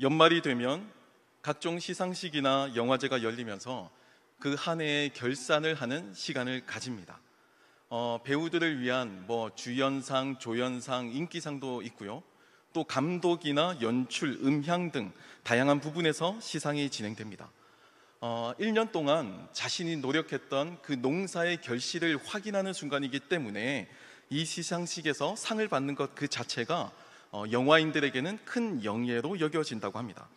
연말이 되면 각종 시상식이나 영화제가 열리면서 그 한 해의 결산을 하는 시간을 가집니다. 어, 배우들을 위한 뭐 주연상, 조연상, 인기상도 있고요. 또 감독이나 연출, 음향 등 다양한 부분에서 시상이 진행됩니다. 어, 1년 동안 자신이 노력했던 그 농사의 결실을 확인하는 순간이기 때문에 이 시상식에서 상을 받는 것 그 자체가 어, 영화인들에게는 큰 영예로 여겨진다고 합니다.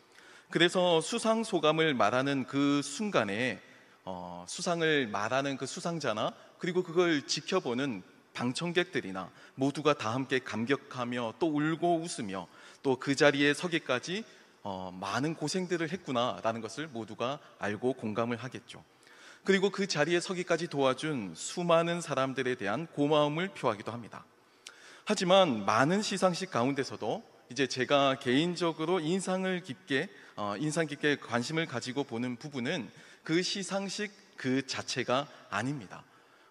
그래서 수상 소감을 말하는 그 순간에 어, 수상을 말하는 그 수상자나 그리고 그걸 지켜보는 방청객들이나 모두가 다 함께 감격하며 또 울고 웃으며 또 그 자리에 서기까지 어, 많은 고생들을 했구나라는 것을 모두가 알고 공감을 하겠죠. 그리고 그 자리에 서기까지 도와준 수많은 사람들에 대한 고마움을 표하기도 합니다. 하지만 많은 시상식 가운데서도 이제 제가 개인적으로 인상을 깊게 어, 인상 깊게 관심을 가지고 보는 부분은 그 시상식 그 자체가 아닙니다.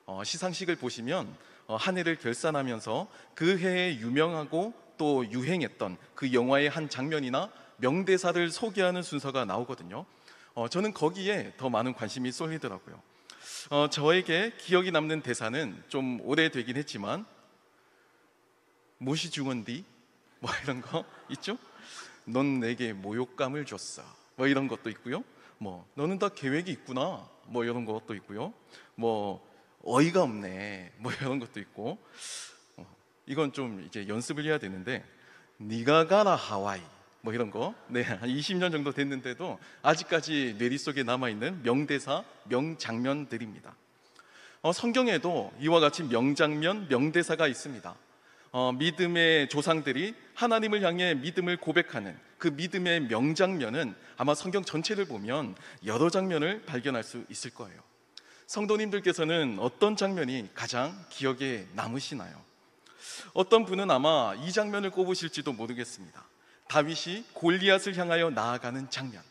어, 시상식을 보시면 어, 한 해를 결산하면서 그 해에 유명하고 또 유행했던 그 영화의 한 장면이나 명대사를 소개하는 순서가 나오거든요. 어, 저는 거기에 더 많은 관심이 쏠리더라고요. 어, 저에게 기억이 남는 대사는 좀 오래되긴 했지만 무엇이 중원디? 뭐 이런 거 있죠? 넌 내게 모욕감을 줬어. 뭐 이런 것도 있고요. 뭐 너는 다 계획이 있구나. 뭐 이런 것도 있고요. 뭐 어이가 없네. 뭐 이런 것도 있고. 어, 이건 좀 이제 연습을 해야 되는데 네가 가라 하와이. 뭐 이런 거. 네, 한 20년 정도 됐는데도 아직까지 뇌리 속에 남아 있는 명대사, 명장면들입니다. 어, 성경에도 이와 같이 명장면, 명대사가 있습니다. 어, 믿음의 조상들이 하나님을 향해 믿음을 고백하는 그 믿음의 명장면은 아마 성경 전체를 보면 여러 장면을 발견할 수 있을 거예요. 성도님들께서는 어떤 장면이 가장 기억에 남으시나요? 어떤 분은 아마 이 장면을 꼽으실지도 모르겠습니다. 다윗이 골리앗을 향하여 나아가는 장면.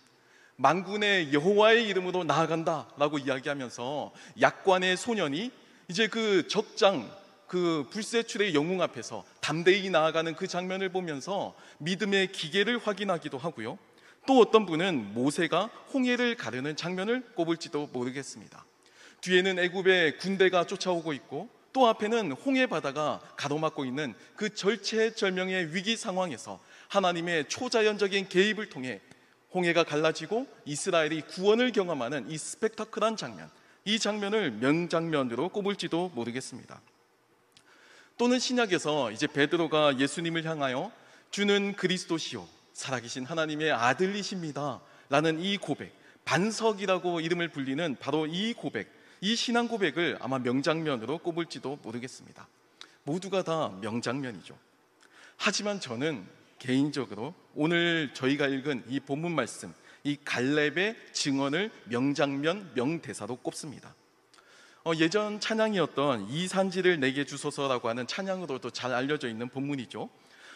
만군의 여호와의 이름으로 나아간다라고 이야기하면서 약관의 소년이 이제 그 적장 그 불세출의 영웅 앞에서 담대히 나아가는 그 장면을 보면서 믿음의 기계를 확인하기도 하고요. 또 어떤 분은 모세가 홍해를 가르는 장면을 꼽을지도 모르겠습니다. 뒤에는 애굽의 군대가 쫓아오고 있고 또 앞에는 홍해 바다가 가로막고 있는 그 절체절명의 위기 상황에서 하나님의 초자연적인 개입을 통해 홍해가 갈라지고 이스라엘이 구원을 경험하는 이 스펙타클한 장면, 이 장면을 명장면으로 꼽을지도 모르겠습니다. 또는 신약에서 이제 베드로가 예수님을 향하여 주는 그리스도시요 살아계신 하나님의 아들이십니다. 라는 이 고백, 반석이라고 이름을 불리는 바로 이 고백, 이 신앙 고백을 아마 명장면으로 꼽을지도 모르겠습니다. 모두가 다 명장면이죠. 하지만 저는 개인적으로 오늘 저희가 읽은 이 본문 말씀, 이 갈렙의 증언을 명장면, 명대사로 꼽습니다. 어, 예전 찬양이었던 이 산지를 내게 주소서라고 하는 찬양으로도 잘 알려져 있는 본문이죠.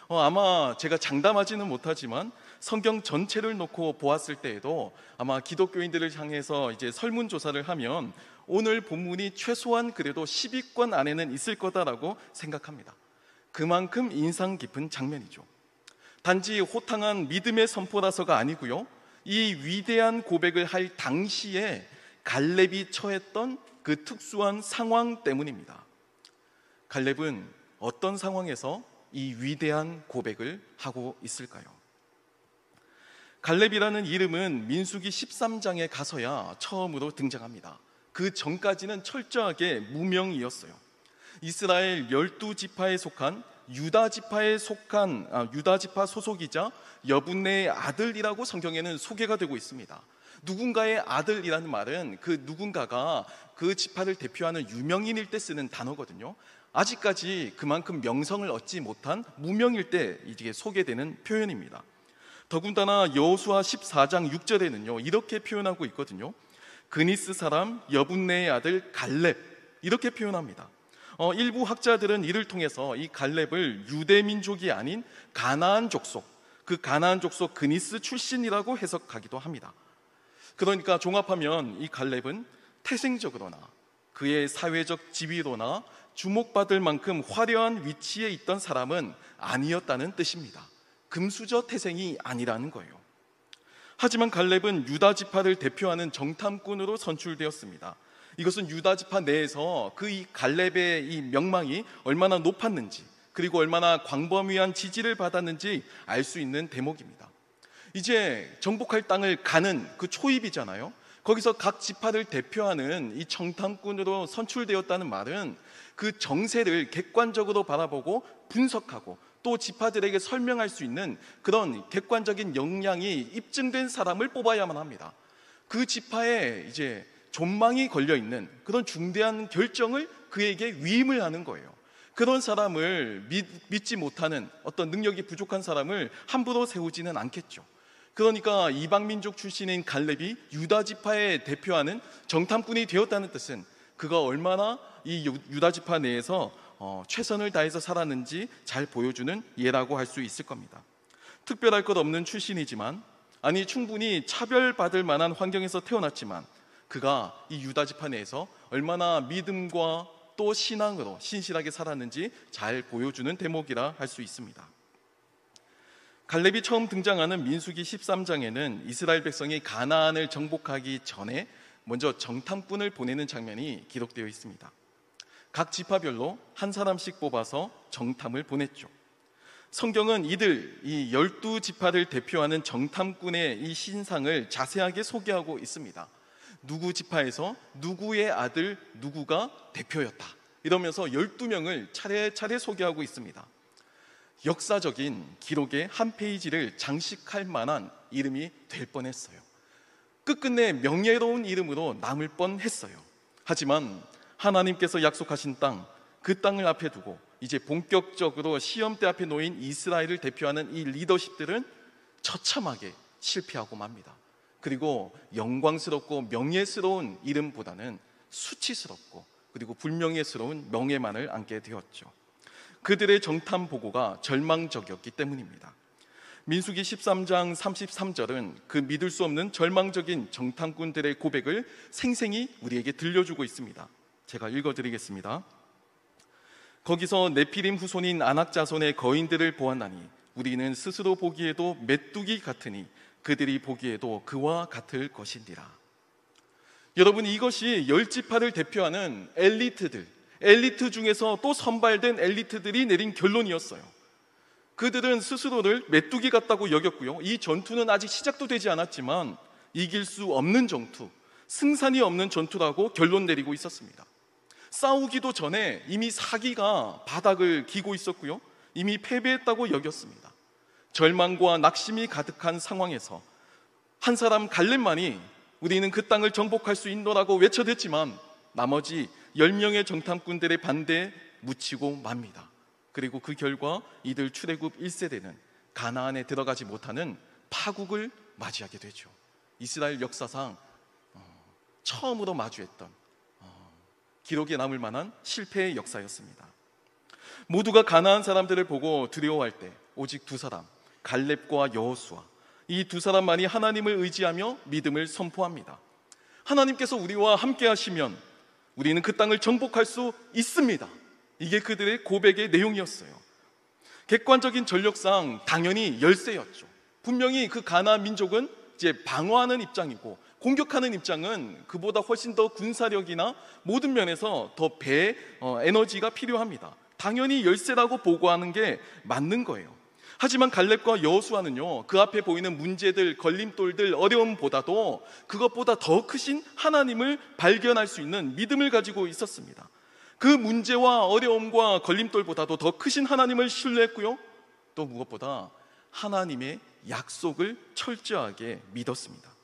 어, 아마 제가 장담하지는 못하지만 성경 전체를 놓고 보았을 때에도 아마 기독교인들을 향해서 이제 설문조사를 하면 오늘 본문이 최소한 그래도 10위권 안에는 있을 거다라고 생각합니다. 그만큼 인상 깊은 장면이죠. 단지 호탕한 믿음의 선포라서가 아니고요. 이 위대한 고백을 할 당시에 갈렙이 처했던 그 특수한 상황 때문입니다. 갈렙은 어떤 상황에서 이 위대한 고백을 하고 있을까요? 갈렙이라는 이름은 민수기 13장에 가서야 처음으로 등장합니다. 그 전까지는 철저하게 무명이었어요. 이스라엘 열두 지파에 속한 유다 지파에 속한 아, 유다 지파 소속이자 여분네의 아들이라고 성경에는 소개가 되고 있습니다. 누군가의 아들이라는 말은 그 누군가가 그 지파를 대표하는 유명인일 때 쓰는 단어거든요. 아직까지 그만큼 명성을 얻지 못한 무명일 때 이게 소개되는 표현입니다. 더군다나 여호수아 14장 6절에는요. 이렇게 표현하고 있거든요. 그니스 사람 여분네의 아들 갈렙 이렇게 표현합니다. 어, 일부 학자들은 이를 통해서 이 갈렙을 유대 민족이 아닌 가나안 족속, 그 가나안 족속 그니스 출신이라고 해석하기도 합니다. 그러니까 종합하면 이 갈렙은 태생적으로나 그의 사회적 지위로나 주목받을 만큼 화려한 위치에 있던 사람은 아니었다는 뜻입니다. 금수저 태생이 아니라는 거예요. 하지만 갈렙은 유다 지파를 대표하는 정탐꾼으로 선출되었습니다. 이것은 유다 지파 내에서 그 이 갈렙의 이 명망이 얼마나 높았는지 그리고 얼마나 광범위한 지지를 받았는지 알 수 있는 대목입니다. 이제 정복할 땅을 가는 그 초입이잖아요. 거기서 각 지파를 대표하는 이 정탐꾼으로 선출되었다는 말은 그 정세를 객관적으로 바라보고 분석하고 또 지파들에게 설명할 수 있는 그런 객관적인 역량이 입증된 사람을 뽑아야만 합니다. 그 지파에 이제 존망이 걸려 있는 그런 중대한 결정을 그에게 위임을 하는 거예요. 그런 사람을 믿, 믿지 못하는 어떤 능력이 부족한 사람을 함부로 세우지는 않겠죠. 그러니까 이방 민족 출신인 갈렙이 유다 지파에 대표하는 정탐꾼이 되었다는 뜻은 그가 얼마나 이 유다 지파 내에서 어, 최선을 다해서 살았는지 잘 보여주는 예라고 할 수 있을 겁니다. 특별할 것 없는 출신이지만 아니 충분히 차별받을 만한 환경에서 태어났지만 그가 이 유다 지파 내에서 얼마나 믿음과 또 신앙으로 신실하게 살았는지 잘 보여주는 대목이라 할 수 있습니다. 갈렙이 처음 등장하는 민수기 13장에는 이스라엘 백성이 가나안을 정복하기 전에 먼저 정탐꾼을 보내는 장면이 기록되어 있습니다. 각 지파별로 한 사람씩 뽑아서 정탐을 보냈죠. 성경은 이들 이 열두 지파를 대표하는 정탐꾼의 이 신상을 자세하게 소개하고 있습니다. 누구 지파에서 누구의 아들 누구가 대표였다. 이러면서 12명을 차례차례 소개하고 있습니다. 역사적인 기록의 한 페이지를 장식할 만한 이름이 될 뻔했어요. 끝끝내 명예로운 이름으로 남을 뻔했어요. 하지만 하나님께서 약속하신 땅, 그 땅을 앞에 두고 이제 본격적으로 시험대 앞에 놓인 이스라엘을 대표하는 이 리더십들은 처참하게 실패하고 맙니다. 그리고 영광스럽고 명예스러운 이름보다는 수치스럽고 그리고 불명예스러운 명예만을 안게 되었죠. 그들의 정탐 보고가 절망적이었기 때문입니다. 민수기 13장 33절은 그 믿을 수 없는 절망적인 정탐꾼들의 고백을 생생히 우리에게 들려주고 있습니다. 제가 읽어드리겠습니다. 거기서 네피림 후손인 안악 자손의 거인들을 보았나니 우리는 스스로 보기에도 메뚜기 같으니 그들이 보기에도 그와 같을 것인니라. 여러분 이것이 열 지파를 대표하는 엘리트들, 엘리트 중에서 또 선발된 엘리트들이 내린 결론이었어요. 그들은 스스로를 메뚜기 같다고 여겼고요. 이 전투는 아직 시작도 되지 않았지만 이길 수 없는 전투, 승산이 없는 전투라고 결론 내리고 있었습니다. 싸우기도 전에 이미 사기가 바닥을 기고 있었고요. 이미 패배했다고 여겼습니다. 절망과 낙심이 가득한 상황에서 한 사람 갈렙만이 우리는 그 땅을 정복할 수 있노라고 외쳐댔지만 나머지 10명의 정탐꾼들의 반대에 묻히고 맙니다. 그리고 그 결과 이들 출애굽 1세대는 가나안에 들어가지 못하는 파국을 맞이하게 되죠. 이스라엘 역사상 어, 처음으로 마주했던 어, 기록에 남을 만한 실패의 역사였습니다. 모두가 가나안 사람들을 보고 두려워할 때 오직 두 사람 갈렙과 여호수아 이 두 사람만이 하나님을 의지하며 믿음을 선포합니다. 하나님께서 우리와 함께 하시면 우리는 그 땅을 정복할 수 있습니다. 이게 그들의 고백의 내용이었어요. 객관적인 전력상 당연히 열세였죠. 분명히 그 가나 민족은 이제 방어하는 입장이고 공격하는 입장은 그보다 훨씬 더 군사력이나 모든 면에서 더배 어, 에너지가 필요합니다. 당연히 열세라고 보고하는 게 맞는 거예요. 하지만 갈렙과 여호수아는요 그 앞에 보이는 문제들 걸림돌들 어려움보다도 그것보다 더 크신 하나님을 발견할 수 있는 믿음을 가지고 있었습니다. 그 문제와 어려움과 걸림돌보다도 더 크신 하나님을 신뢰했고요. 또 무엇보다 하나님의 약속을 철저하게 믿었습니다.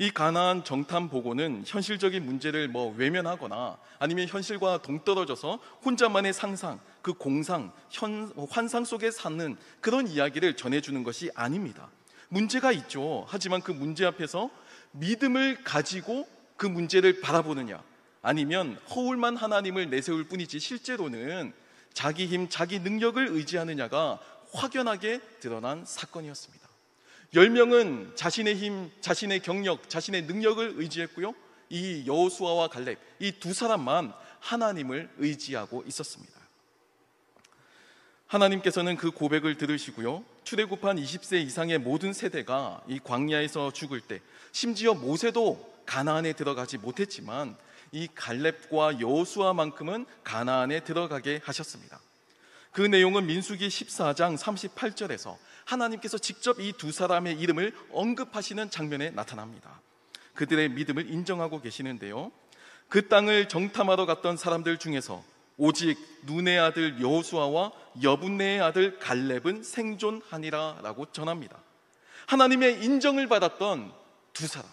이 가나안 정탐 보고는 현실적인 문제를 뭐 외면하거나 아니면 현실과 동떨어져서 혼자만의 상상, 그 공상, 현, 환상 속에 사는 그런 이야기를 전해주는 것이 아닙니다. 문제가 있죠. 하지만 그 문제 앞에서 믿음을 가지고 그 문제를 바라보느냐, 아니면 허울만 하나님을 내세울 뿐이지 실제로는 자기 힘, 자기 능력을 의지하느냐가 확연하게 드러난 사건이었습니다. 10명은 자신의 힘, 자신의 경력, 자신의 능력을 의지했고요. 이 여호수아와 갈렙 이 두 사람만 하나님을 의지하고 있었습니다. 하나님께서는 그 고백을 들으시고요. 출애굽한 20세 이상의 모든 세대가 이 광야에서 죽을 때 심지어 모세도 가나안에 들어가지 못했지만 이 갈렙과 여호수아만큼은 가나안에 들어가게 하셨습니다. 그 내용은 민수기 14장 38절에서 하나님께서 직접 이 두 사람의 이름을 언급하시는 장면에 나타납니다. 그들의 믿음을 인정하고 계시는데요. 그 땅을 정탐하러 갔던 사람들 중에서 오직 눈의 아들 여호수아와 여분네의 아들 갈렙은 생존하니라라고 전합니다. 하나님의 인정을 받았던 두 사람,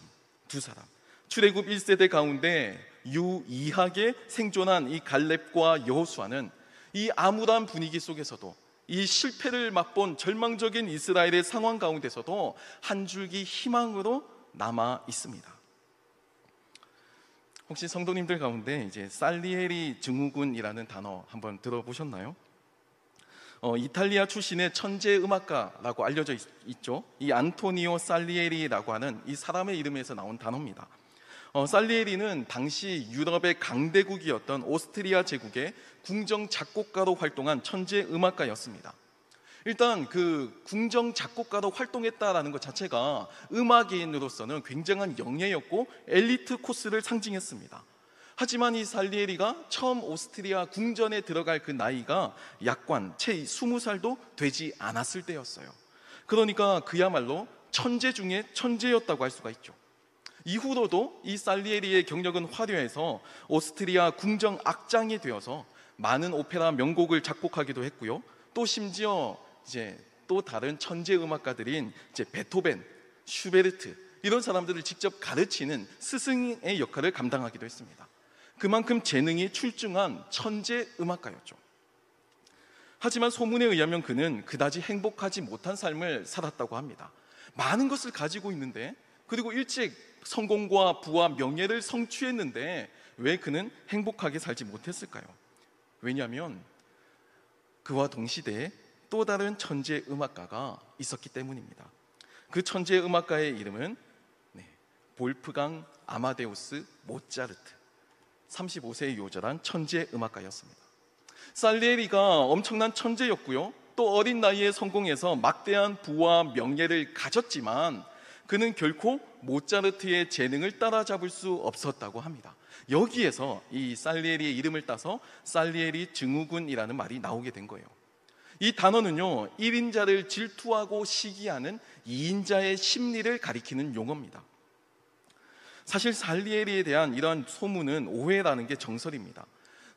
두 사람. 출애굽 1세대 가운데 유이하게 생존한 이 갈렙과 여호수아는 이 암울한 분위기 속에서도 이 실패를 맛본 절망적인 이스라엘의 상황 가운데서도 한 줄기 희망으로 남아 있습니다. 혹시 성도님들 가운데 이제 살리에리 증후군이라는 단어 한번 들어보셨나요? 어, 이탈리아 출신의 천재 음악가라고 알려져 있, 죠이 안토니오 살리에리라고 하는 이 사람의 이름에서 나온 단어입니다. 어, 살리에리는 당시 유럽의 강대국이었던 오스트리아 제국의 궁정 작곡가로 활동한 천재 음악가였습니다. 일단 그 궁정 작곡가로 활동했다라는 것 자체가 음악인으로서는 굉장한 영예였고 엘리트 코스를 상징했습니다. 하지만 이 살리에리가 처음 오스트리아 궁전에 들어갈 그 나이가 약관 채 20살도 되지 않았을 때였어요. 그러니까 그야말로 천재 중에 천재였다고 할 수가 있죠. 이후로도 이 살리에리의 경력은 화려해서 오스트리아 궁정 악장이 되어서 많은 오페라 명곡을 작곡하기도 했고요. 또 심지어 이제 또 다른 천재 음악가들인 이제 베토벤, 슈베르트 이런 사람들을 직접 가르치는 스승의 역할을 감당하기도 했습니다. 그만큼 재능이 출중한 천재 음악가였죠. 하지만 소문에 의하면 그는 그다지 행복하지 못한 삶을 살았다고 합니다. 많은 것을 가지고 있는데 그리고 일찍 성공과 부와 명예를 성취했는데 왜 그는 행복하게 살지 못했을까요? 왜냐하면 그와 동시대에 또 다른 천재 음악가가 있었기 때문입니다. 그 천재 음악가의 이름은 네, 볼프강 아마데우스 모차르트 35세에 요절한 천재 음악가였습니다. 살리에리가 엄청난 천재였고요. 또 어린 나이에 성공해서 막대한 부와 명예를 가졌지만 그는 결코 모차르트의 재능을 따라잡을 수 없었다고 합니다. 여기에서 이 살리에리의 이름을 따서 살리에리 증후군이라는 말이 나오게 된 거예요. 이 단어는요, 1인자를 질투하고 시기하는 2인자의 심리를 가리키는 용어입니다. 사실 살리에리에 대한 이런 소문은 오해라는 게 정설입니다.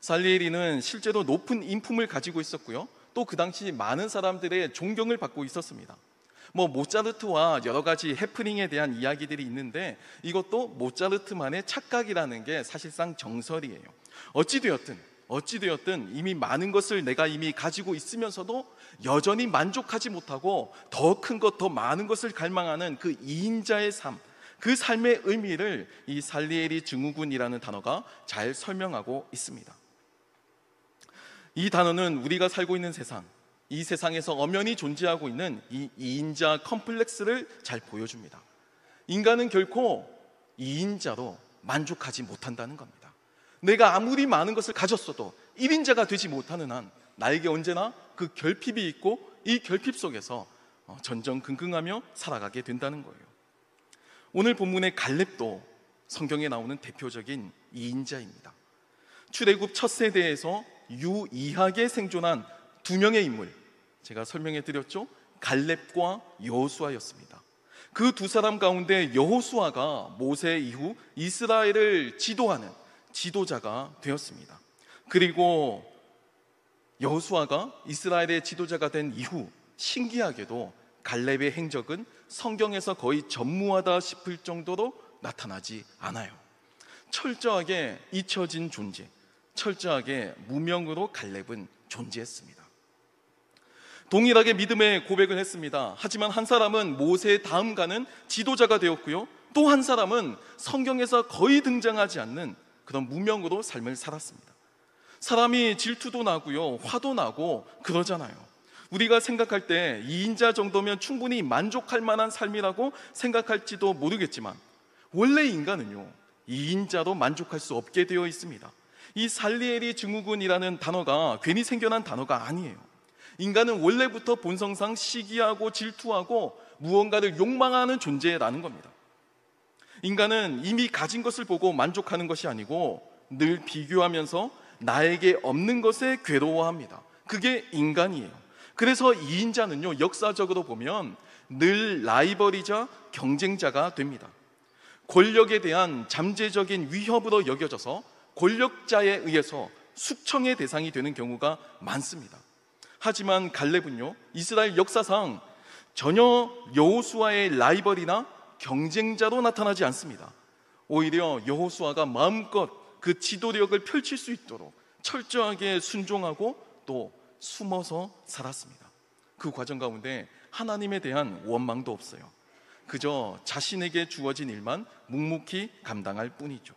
살리에리는 실제로 높은 인품을 가지고 있었고요. 또 그 당시 많은 사람들의 존경을 받고 있었습니다. 뭐 모차르트와 여러 가지 해프닝에 대한 이야기들이 있는데 이것도 모차르트만의 착각이라는 게 사실상 정설이에요. 어찌되었든 어찌되었든 이미 많은 것을 내가 이미 가지고 있으면서도 여전히 만족하지 못하고 더 큰 것, 더 많은 것을 갈망하는 그 이인자의 삶, 그 삶의 의미를 이 살리에리 증후군이라는 단어가 잘 설명하고 있습니다. 이 단어는 우리가 살고 있는 세상, 이 세상에서 엄연히 존재하고 있는 이 이인자 컴플렉스를 잘 보여줍니다. 인간은 결코 이인자로 만족하지 못한다는 겁니다. 내가 아무리 많은 것을 가졌어도 1인자가 되지 못하는 한 나에게 언제나 그 결핍이 있고 이 결핍 속에서 어, 전전긍긍하며 살아가게 된다는 거예요. 오늘 본문의 갈렙도 성경에 나오는 대표적인 이인자입니다. 출애굽 첫 세대에서 유이하게 생존한 두 명의 인물 제가 설명해 드렸죠. 갈렙과 여호수아였습니다. 그 두 사람 가운데 여호수아가 모세 이후 이스라엘을 지도하는 지도자가 되었습니다. 그리고 여호수아가 이스라엘의 지도자가 된 이후 신기하게도 갈렙의 행적은 성경에서 거의 전무하다 싶을 정도로 나타나지 않아요. 철저하게 잊혀진 존재, 철저하게 무명으로 갈렙은 존재했습니다. 동일하게 믿음의 고백을 했습니다. 하지만 한 사람은 모세 다음 가는 지도자가 되었고요. 또 한 사람은 성경에서 거의 등장하지 않는 그런 무명으로 삶을 살았습니다. 사람이 질투도 나고요. 화도 나고 그러잖아요. 우리가 생각할 때 2인자 정도면 충분히 만족할 만한 삶이라고 생각할지도 모르겠지만 원래 인간은요. 2인자로 만족할 수 없게 되어 있습니다. 이 살리에리 증후군이라는 단어가 괜히 생겨난 단어가 아니에요. 인간은 원래부터 본성상 시기하고 질투하고 무언가를 욕망하는 존재라는 겁니다. 인간은 이미 가진 것을 보고 만족하는 것이 아니고 늘 비교하면서 나에게 없는 것에 괴로워합니다. 그게 인간이에요. 그래서 이인자는요, 역사적으로 보면 늘 라이벌이자 경쟁자가 됩니다. 권력에 대한 잠재적인 위협으로 여겨져서 권력자에 의해서 숙청의 대상이 되는 경우가 많습니다. 하지만 갈렙은요, 이스라엘 역사상 전혀 여호수아의 라이벌이나 경쟁자로 나타나지 않습니다. 오히려 여호수아가 마음껏 그 지도력을 펼칠 수 있도록 철저하게 순종하고 또 숨어서 살았습니다. 그 과정 가운데 하나님에 대한 원망도 없어요. 그저 자신에게 주어진 일만 묵묵히 감당할 뿐이죠.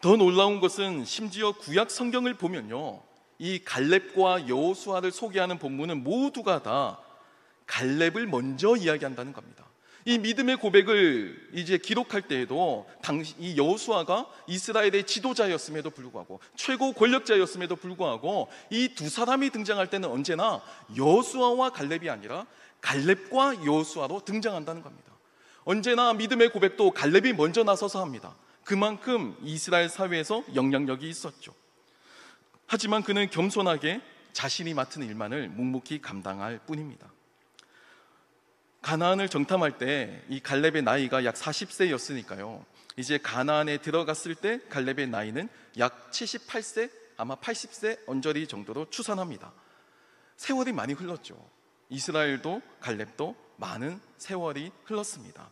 더 놀라운 것은 심지어 구약 성경을 보면요. 이 갈렙과 여호수아를 소개하는 본문은 모두가 다 갈렙을 먼저 이야기한다는 겁니다. 이 믿음의 고백을 이제 기록할 때에도 당시 이 여호수아가 이스라엘의 지도자였음에도 불구하고 최고 권력자였음에도 불구하고 이 두 사람이 등장할 때는 언제나 여호수아와 갈렙이 아니라 갈렙과 여호수아로 등장한다는 겁니다. 언제나 믿음의 고백도 갈렙이 먼저 나서서 합니다. 그만큼 이스라엘 사회에서 영향력이 있었죠. 하지만 그는 겸손하게 자신이 맡은 일만을 묵묵히 감당할 뿐입니다. 가나안을 정탐할 때 이 갈렙의 나이가 약 40세였으니까요. 이제 가나안에 들어갔을 때 갈렙의 나이는 약 78세, 아마 80세 언저리 정도로 추산합니다. 세월이 많이 흘렀죠. 이스라엘도 갈렙도 많은 세월이 흘렀습니다.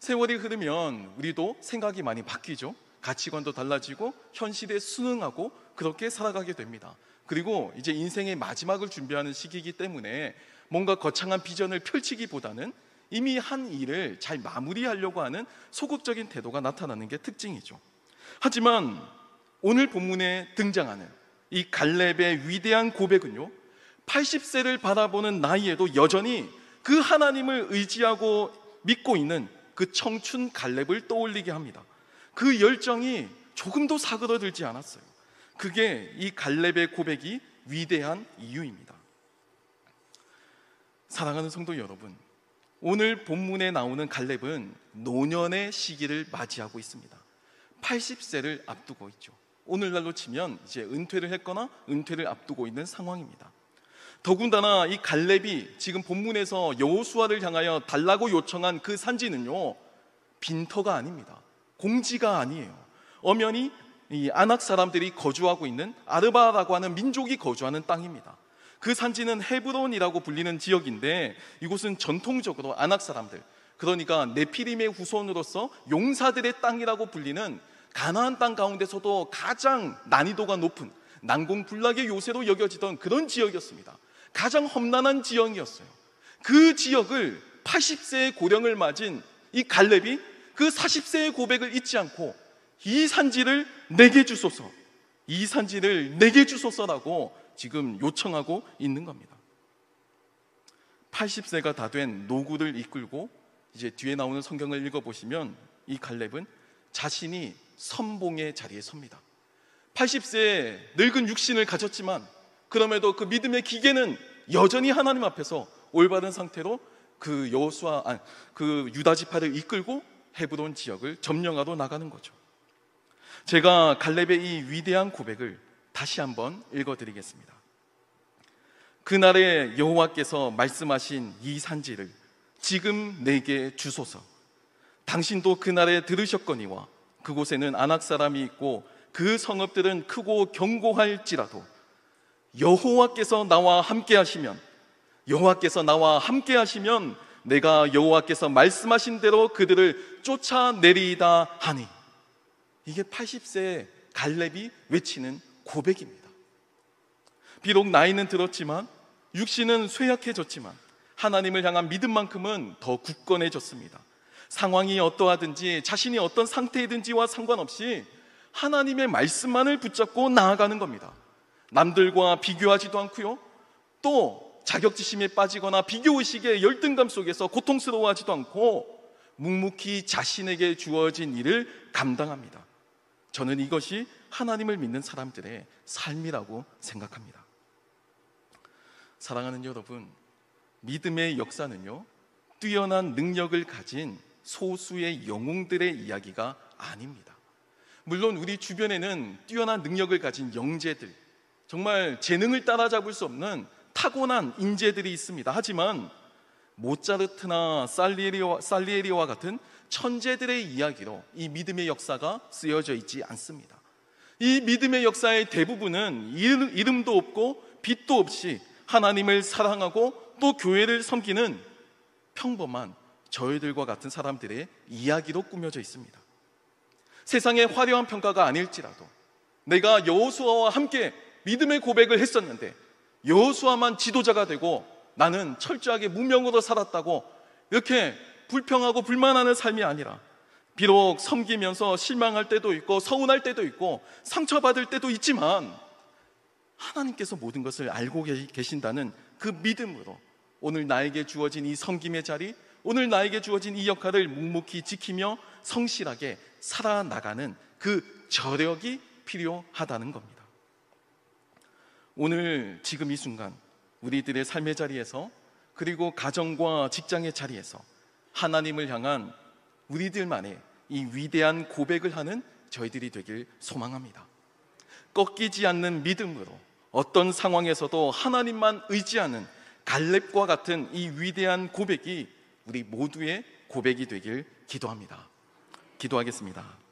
세월이 흐르면 우리도 생각이 많이 바뀌죠. 가치관도 달라지고 현실에 순응하고 그렇게 살아가게 됩니다. 그리고 이제 인생의 마지막을 준비하는 시기이기 때문에 뭔가 거창한 비전을 펼치기보다는 이미 한 일을 잘 마무리하려고 하는 소극적인 태도가 나타나는 게 특징이죠. 하지만 오늘 본문에 등장하는 이 갈렙의 위대한 고백은요, 80세를 바라보는 나이에도 여전히 그 하나님을 의지하고 믿고 있는 그 청춘 갈렙을 떠올리게 합니다. 그 열정이 조금도 사그러들지 않았어요. 그게 이 갈렙의 고백이 위대한 이유입니다. 사랑하는 성도 여러분, 오늘 본문에 나오는 갈렙은 노년의 시기를 맞이하고 있습니다. 80세를 앞두고 있죠. 오늘날로 치면 이제 은퇴를 했거나 은퇴를 앞두고 있는 상황입니다. 더군다나 이 갈렙이 지금 본문에서 여호수아를 향하여 달라고 요청한 그 산지는요 빈터가 아닙니다. 공지가 아니에요. 엄연히 이 아낙 사람들이 거주하고 있는 아르바라고 하는 민족이 거주하는 땅입니다. 그 산지는 헤브론이라고 불리는 지역인데 이곳은 전통적으로 아낙 사람들 그러니까 네피림의 후손으로서 용사들의 땅이라고 불리는 가나안 땅 가운데서도 가장 난이도가 높은 난공불락의 요새로 여겨지던 그런 지역이었습니다. 가장 험난한 지역이었어요. 그 지역을 80세의 고령을 맞은 이 갈렙이 그 40세의 고백을 잊지 않고 이 산지를 내게 주소서, 이 산지를 내게 주소서라고 지금 요청하고 있는 겁니다. 80세가 다 된 노구를 이끌고 이제 뒤에 나오는 성경을 읽어보시면 이 갈렙은 자신이 선봉의 자리에 섭니다. 80세에 늙은 육신을 가졌지만 그럼에도 그 믿음의 기계는 여전히 하나님 앞에서 올바른 상태로 그 여호수아 아니, 그 유다 지파를 이끌고 헤브론 지역을 점령하러 나가는 거죠. 제가 갈렙의 이 위대한 고백을 다시 한번 읽어드리겠습니다. 그날에 여호와께서 말씀하신 이 산지를 지금 내게 주소서. 당신도 그날에 들으셨거니와 그곳에는 아낙 사람이 있고 그 성읍들은 크고 견고할지라도 여호와께서 나와 함께 하시면 여호와께서 나와 함께 하시면 내가 여호와께서 말씀하신 대로 그들을 쫓아내리다 하니 이게 80세 갈렙이 외치는 고백입니다. 비록 나이는 들었지만 육신은 쇠약해졌지만 하나님을 향한 믿음만큼은 더 굳건해졌습니다. 상황이 어떠하든지 자신이 어떤 상태이든지와 상관없이 하나님의 말씀만을 붙잡고 나아가는 겁니다. 남들과 비교하지도 않고요. 또 자격지심에 빠지거나 비교의식의 열등감 속에서 고통스러워하지도 않고 묵묵히 자신에게 주어진 일을 감당합니다. 저는 이것이 하나님을 믿는 사람들의 삶이라고 생각합니다. 사랑하는 여러분, 믿음의 역사는요, 뛰어난 능력을 가진 소수의 영웅들의 이야기가 아닙니다. 물론 우리 주변에는 뛰어난 능력을 가진 영재들, 정말 재능을 따라잡을 수 없는 타고난 인재들이 있습니다. 하지만 모차르트나 살리에리와, 살리에리와 같은 천재들의 이야기로 이 믿음의 역사가 쓰여져 있지 않습니다. 이 믿음의 역사의 대부분은 이름, 도 없고 빛도 없이 하나님을 사랑하고 또 교회를 섬기는 평범한 저희들과 같은 사람들의 이야기로 꾸며져 있습니다. 세상의 화려한 평가가 아닐지라도 내가 여호수아와 함께 믿음의 고백을 했었는데 여호수아만 지도자가 되고 나는 철저하게 무명으로 살았다고 이렇게 불평하고 불만하는 삶이 아니라 비록 섬기면서 실망할 때도 있고 서운할 때도 있고 상처받을 때도 있지만 하나님께서 모든 것을 알고 계신다는 그 믿음으로 오늘 나에게 주어진 이 섬김의 자리, 오늘 나에게 주어진 이 역할을 묵묵히 지키며 성실하게 살아나가는 그 저력이 필요하다는 겁니다. 오늘 지금 이 순간 우리들의 삶의 자리에서 그리고 가정과 직장의 자리에서 하나님을 향한 우리들만의 이 위대한 고백을 하는 저희들이 되길 소망합니다. 꺾이지 않는 믿음으로 어떤 상황에서도 하나님만 의지하는 갈렙과 같은 이 위대한 고백이 우리 모두의 고백이 되길 기도합니다. 기도하겠습니다.